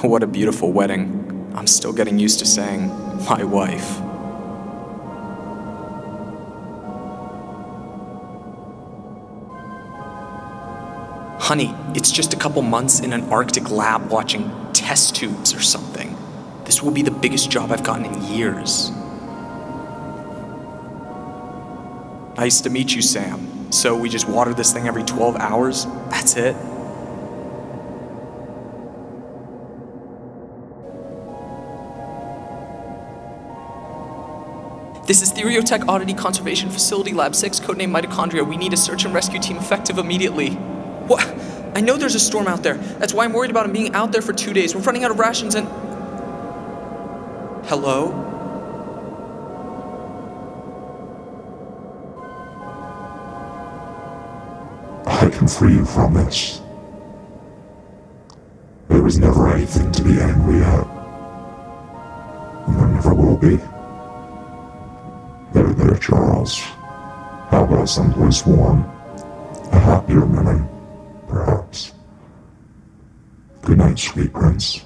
What a beautiful wedding. I'm still getting used to saying, my wife. Honey, it's just a couple months in an Arctic lab watching test tubes or something. This will be the biggest job I've gotten in years. Nice to meet you, Sam. So we just water this thing every 12 hours? That's it? This is Theriotech Oddity Conservation Facility Lab 6, codename Mitochondria. We need a search and rescue team effective immediately. What? I know there's a storm out there. That's why I'm worried about him being out there for two days. We're running out of rations and. Hello? I can free you from this. There was never anything to be angry at. And there never will be. There, Charles. How about someplace warm? A happier memory, perhaps. Good night, sweet prince.